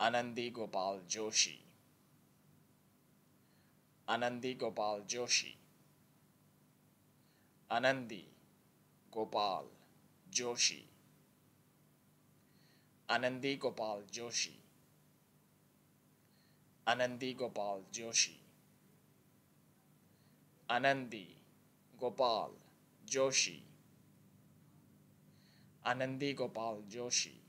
Anandi Gopal Joshi Anandi Gopal Joshi Anandi Gopal Joshi Anandi Gopal Joshi Anandi Gopal Joshi Anandi Gopal Joshi Anandi Gopal Joshi